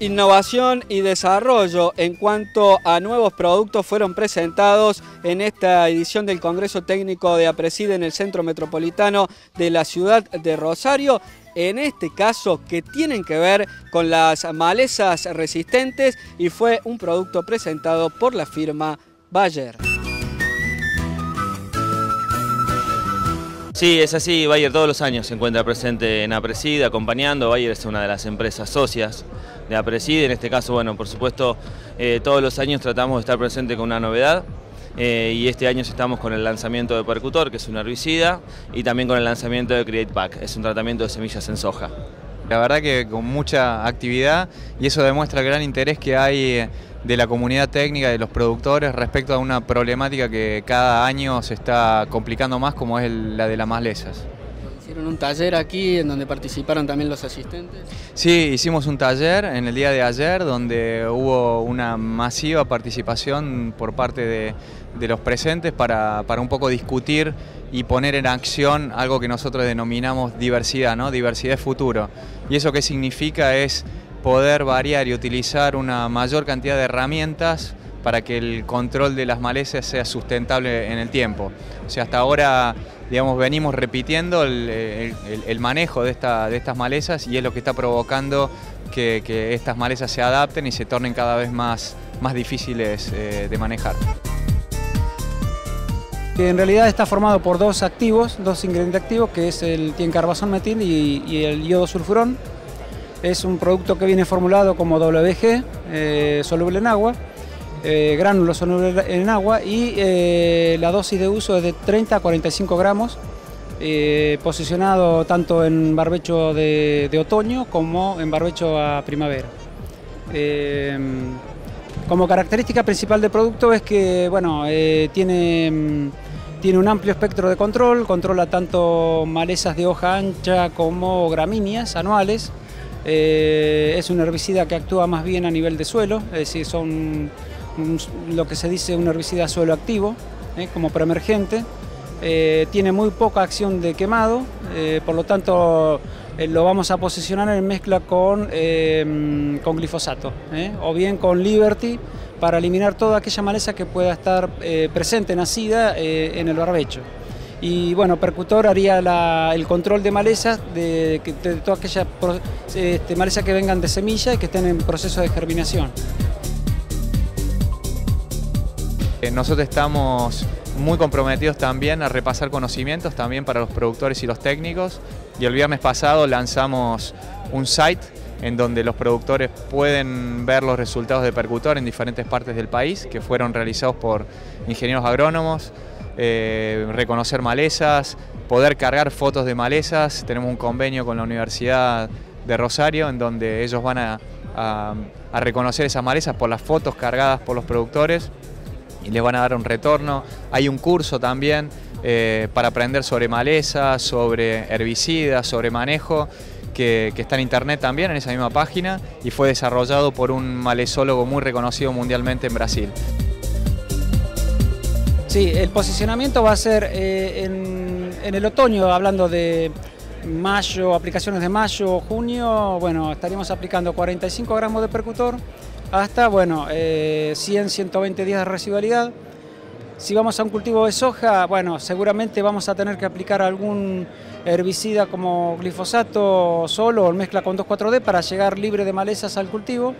Innovación y desarrollo en cuanto a nuevos productos fueron presentados en esta edición del Congreso Técnico de Apreside en el Centro Metropolitano de la ciudad de Rosario. En este caso que tienen que ver con las malezas resistentes y fue un producto presentado por la firma Bayer. Sí, es así, Bayer todos los años se encuentra presente en Apreside, acompañando, Bayer es una de las empresas socias de Apreside, en este caso, bueno, por supuesto, eh, todos los años tratamos de estar presente con una novedad, eh, y este año estamos con el lanzamiento de Percutor, que es un herbicida, y también con el lanzamiento de Create Pack, es un tratamiento de semillas en soja. La verdad que con mucha actividad y eso demuestra el gran interés que hay de la comunidad técnica, de los productores, respecto a una problemática que cada año se está complicando más, como es la de las malezas. ¿Hicieron un taller aquí en donde participaron también los asistentes? Sí, hicimos un taller en el día de ayer donde hubo una masiva participación por parte de, los presentes para, para, un poco discutir y poner en acción algo que nosotros denominamos diversidad, ¿no? diversidad futuro. ¿Y eso qué significa? Es poder variar y utilizar una mayor cantidad de herramientas para que el control de las malezas sea sustentable en el tiempo. O sea, hasta ahora digamos, venimos repitiendo el, manejo de, esta, de, estas malezas y es lo que está provocando que, estas malezas se adapten y se tornen cada vez más, más difíciles eh, de manejar. En realidad está formado por dos activos, dos ingredientes activos, que es el tincarbazón metil y, y el yodo sulfurón es un producto que viene formulado como WG, eh, soluble en agua, eh, gránulo soluble en agua y eh, la dosis de uso es de 30 a 45 gramos, posicionado tanto en barbecho de, otoño como en barbecho a primavera. como característica principal del producto es que bueno, tiene, tiene un amplio espectro de control, controla tanto malezas de hoja ancha como gramíneas anuales, eh, es un herbicida que actúa más bien a nivel de suelo, es decir, son lo que se dice un herbicida suelo activo, eh, como preemergente. Eh, tiene muy poca acción de quemado, por lo tanto lo vamos a posicionar en mezcla con, con glifosato o bien con Liberty para eliminar toda aquella maleza que pueda estar presente, nacida en el barbecho y bueno, Percutor haría el control de malezas, de, todas aquellas este, malezas que vengan de semilla y que estén en proceso de germinación. Eh, nosotros estamos muy comprometidos también a repasar conocimientos también para los productores y los técnicos y el viernes pasado lanzamos un site en donde los productores pueden ver los resultados de Percutor en diferentes partes del país que fueron realizados por ingenieros agrónomos, eh, reconocer malezas, poder cargar fotos de malezas. Tenemos un convenio con la Universidad de Rosario en donde ellos van a, reconocer esas malezas por las fotos cargadas por los productores y les van a dar un retorno. Hay un curso también eh, para aprender sobre malezas, sobre herbicidas, sobre manejo. Que, está en internet también, en esa misma página, y fue desarrollado por un malezólogo muy reconocido mundialmente en Brasil. Sí, el posicionamiento va a ser eh, en, el otoño, hablando de mayo, aplicaciones de mayo, junio, bueno, estaríamos aplicando 45 gramos de percutor hasta, bueno, 100, eh, 120 días de residualidad. Si vamos a un cultivo de soja, bueno, seguramente vamos a tener que aplicar algún herbicida como glifosato solo o mezcla con 2,4-D para llegar libre de malezas al cultivo.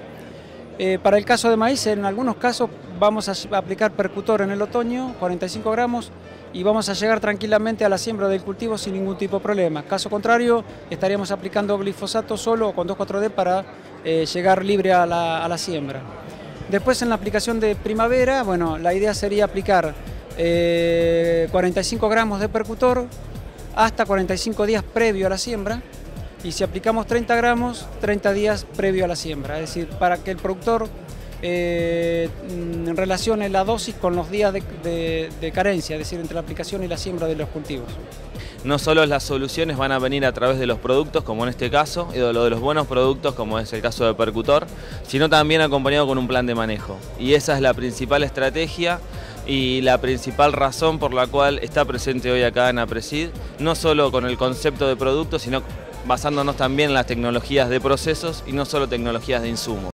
Eh, para el caso de maíz, en algunos casos vamos a aplicar percutor en el otoño, 45 gramos, y vamos a llegar tranquilamente a la siembra del cultivo sin ningún tipo de problema. Caso contrario, estaríamos aplicando glifosato solo con 2,4-D para eh, llegar libre a la, siembra. Después en la aplicación de primavera, bueno, la idea sería aplicar 45 eh, gramos de percutor hasta 45 días previo a la siembra, y si aplicamos 30 gramos, 30 días previo a la siembra, es decir, para que el productor eh, relacione la dosis con los días de, carencia, es decir, entre la aplicación y la siembra de los cultivos. No solo las soluciones van a venir a través de los productos, como en este caso, y de lo de los buenos productos, como es el caso de Percutor, sino también acompañado con un plan de manejo. Y esa es la principal estrategia y la principal razón por la cual está presente hoy acá en Apresid, no solo con el concepto de producto, sino basándonos también en las tecnologías de procesos y no solo tecnologías de insumos.